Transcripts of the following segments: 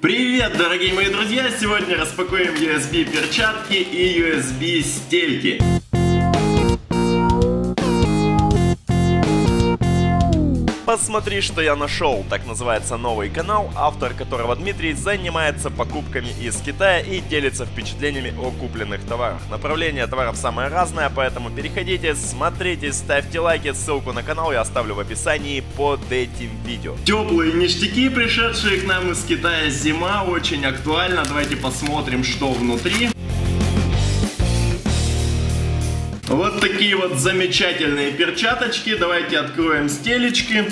Привет, дорогие мои друзья! Сегодня распакуем USB перчатки и USB стельки. Посмотри, что я нашел. Так называется новый канал, автор которого Дмитрий занимается покупками из Китая и делится впечатлениями о купленных товарах. Направление товаров самое разное, поэтому переходите, смотрите, ставьте лайки, ссылку на канал я оставлю в описании под этим видео. Теплые ништяки, пришедшие к нам из Китая зима, очень актуально. Давайте посмотрим, что внутри. Вот такие вот замечательные перчаточки. Давайте откроем стелечки.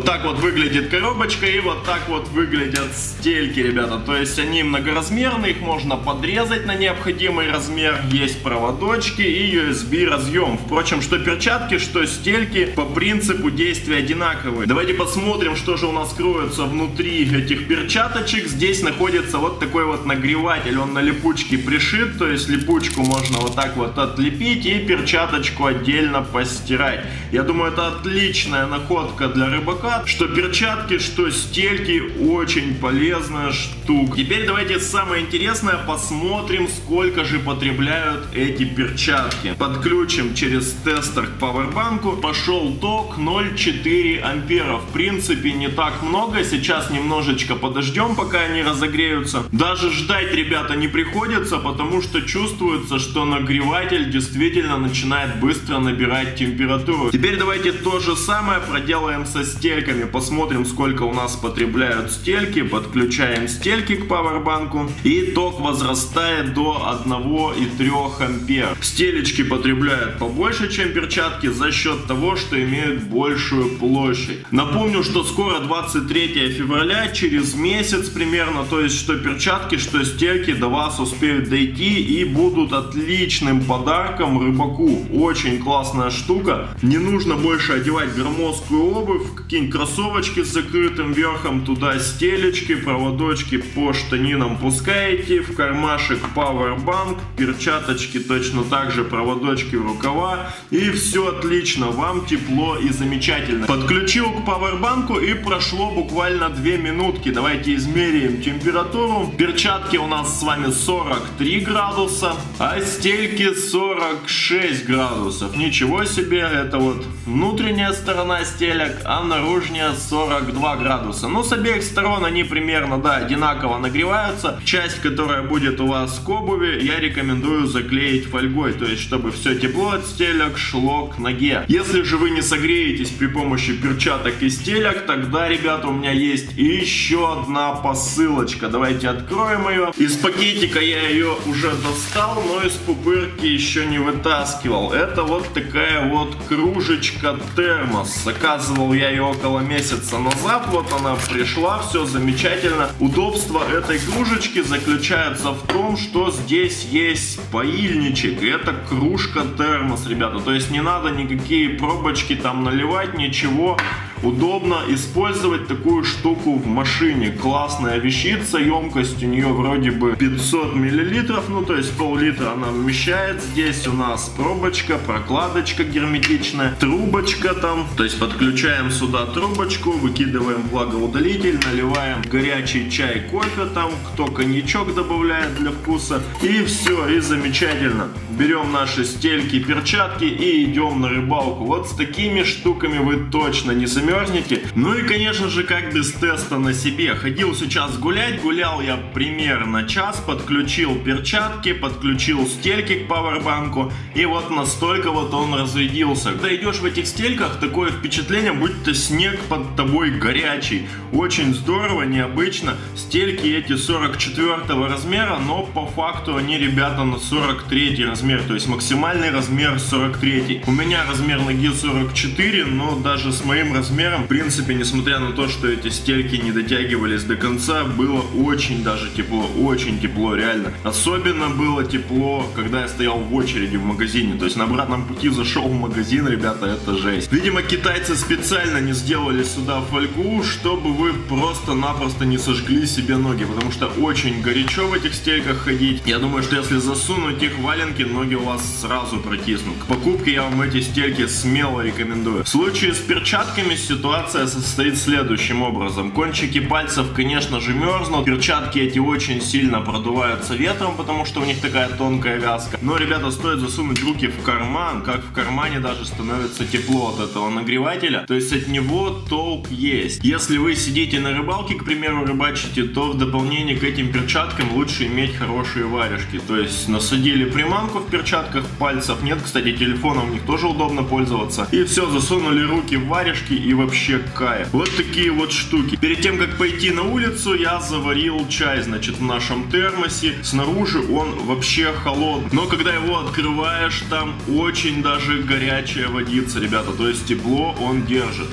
Вот так вот выглядит коробочка и вот так вот выглядят стельки, ребята. То есть они многоразмерные, их можно подрезать на необходимый размер. Есть проводочки и USB разъем. Впрочем, что перчатки, что стельки по принципу действия одинаковые. Давайте посмотрим, что же у нас кроется внутри этих перчаточек. Здесь находится вот такой вот нагреватель. Он на липучке пришит, то есть липучку можно вот так вот отлепить и перчаточку отдельно постирать. Я думаю, это отличная находка для рыбака прокат, что перчатки, что стельки, очень полезная штука. Теперь давайте самое интересное посмотрим, сколько же потребляют эти перчатки. Подключим через тестер к пауэрбанку. Пошел ток 0,4 ампера. В принципе, не так много. Сейчас немножечко подождем, пока они разогреются. Даже ждать, ребята, не приходится, потому что чувствуется, что нагреватель действительно начинает быстро набирать температуру. Теперь давайте то же самое проделаем со стелькой стельками. Посмотрим, сколько у нас потребляют стельки. Подключаем стельки к пауэрбанку. И ток возрастает до 1,3 ампер. Стелечки потребляют побольше, чем перчатки за счет того, что имеют большую площадь. Напомню, что скоро 23 февраля, через месяц примерно, то есть что перчатки, что стельки до вас успеют дойти и будут отличным подарком рыбаку. Очень классная штука. Не нужно больше одевать громоздкую обувь, какие кроссовочки с закрытым верхом, туда стелечки, проводочки по штанинам пускаете, в кармашек Powerbank, перчаточки точно так же, проводочки в рукава, и все отлично, вам тепло и замечательно. Подключил к Powerbank и прошло буквально 2 минутки, давайте измеряем температуру. Перчатки у нас с вами 43 градуса, а стельки 46 градусов. Ничего себе, это вот внутренняя сторона стелек, а наружу наружнее 42 градуса. Ну, с обеих сторон они примерно, да, одинаково нагреваются. Часть, которая будет у вас к обуви, я рекомендую заклеить фольгой, то есть, чтобы все тепло от стелек шло к ноге. Если же вы не согреетесь при помощи перчаток и стелек, тогда, ребята, у меня есть еще одна посылочка. Давайте откроем ее. Из пакетика я ее уже достал, но из пупырки еще не вытаскивал. Это вот такая вот кружечка термос. Заказывал я ее около месяца назад. Вот она пришла, все замечательно. Удобство этой кружечки заключается в том, что здесь есть поильничек. Это кружка термос, ребята. То есть не надо никакие пробочки там наливать, ничего удобно использовать такую штуку в машине. Классная вещица, емкость у нее вроде бы 500 миллилитров, ну то есть пол-литра она вмещает. Здесь у нас пробочка, прокладочка герметичная, трубочка там. То есть подключаем сюда трубочку, выкидываем влагоудалитель, наливаем горячий чай, кофе там, кто коньячок добавляет для вкуса. И все, и замечательно. Берем наши стельки, перчатки и идем на рыбалку. Вот с такими штуками вы точно не замерзнете. Ну и, конечно же, как без теста на себе. Ходил сейчас гулять, гулял я примерно час, подключил перчатки, подключил стельки к пауэрбанку, и вот настолько вот он разрядился. Когда идешь в этих стельках, такое впечатление, будто снег под тобой горячий. Очень здорово, необычно. Стельки эти 44 размера, но по факту они, ребята, на 43 размер, то есть максимальный размер 43. У меня размер ноги 44, но даже с моим размером. В принципе, несмотря на то, что эти стельки не дотягивались до конца, было очень даже тепло, очень тепло, реально. Особенно было тепло, когда я стоял в очереди в магазине. То есть на обратном пути зашел в магазин, ребята, это жесть. Видимо, китайцы специально не сделали сюда фольгу, чтобы вы просто-напросто не сожгли себе ноги, потому что очень горячо в этих стельках ходить. Я думаю, что если засунуть их валенки ноги у вас сразу прокиснут. К покупке я вам эти стельки смело рекомендую. В случае с перчатками ситуация состоит следующим образом. Кончики пальцев, конечно же, мерзнут. Перчатки эти очень сильно продуваются ветром, потому что у них такая тонкая вязка. Но, ребята, стоит засунуть руки в карман, как в кармане даже становится тепло от этого нагревателя. То есть от него толк есть. Если вы сидите на рыбалке, к примеру, рыбачите, то в дополнение к этим перчаткам лучше иметь хорошие варежки. То есть насадили приманку в перчатках пальцев. Нет, кстати, телефоном в них тоже удобно пользоваться. И все, засунули руки в варежки и вообще кайф. Вот такие вот штуки. Перед тем, как пойти на улицу, я заварил чай, значит, в нашем термосе. Снаружи он вообще холодный. Но когда его открываешь, там очень даже горячая водица, ребята. То есть тепло он держит.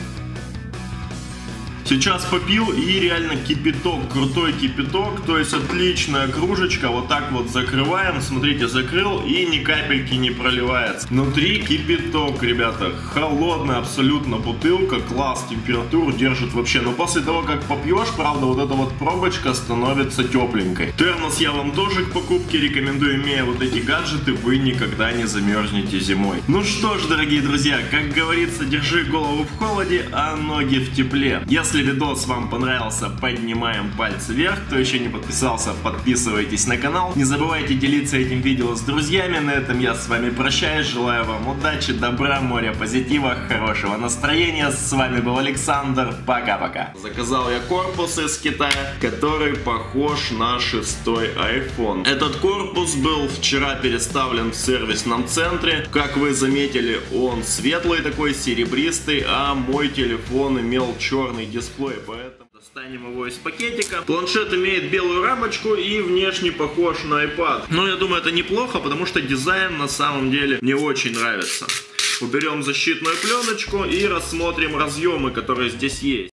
Сейчас попил и реально кипяток, крутой кипяток, то есть отличная кружечка, вот так вот закрываем, смотрите, закрыл и ни капельки не проливается. Внутри кипяток, ребята, холодная абсолютно бутылка, класс, температуру держит вообще, но после того, как попьешь, правда, вот эта вот пробочка становится тепленькой. Термос я вам тоже к покупке рекомендую, имея вот эти гаджеты, вы никогда не замерзнете зимой. Ну что ж, дорогие друзья, как говорится, держи голову в холоде, а ноги в тепле. Если если видос вам понравился, поднимаем пальцы вверх. Кто еще не подписался, подписывайтесь на канал. Не забывайте делиться этим видео с друзьями. На этом я с вами прощаюсь. Желаю вам удачи, добра, моря, позитива, хорошего настроения. С вами был Александр. Пока-пока. Заказал я корпус из Китая, который похож на шестой iPhone. Этот корпус был вчера переставлен в сервисном центре. Как вы заметили, он светлый такой, серебристый, а мой телефон имел черный дисплей дисплей, поэтому достанем его из пакетика. Планшет имеет белую рамочку и внешне похож на iPad. Но я думаю, это неплохо, потому что дизайн на самом деле мне очень нравится. Уберем защитную пленочку и рассмотрим разъемы, которые здесь есть.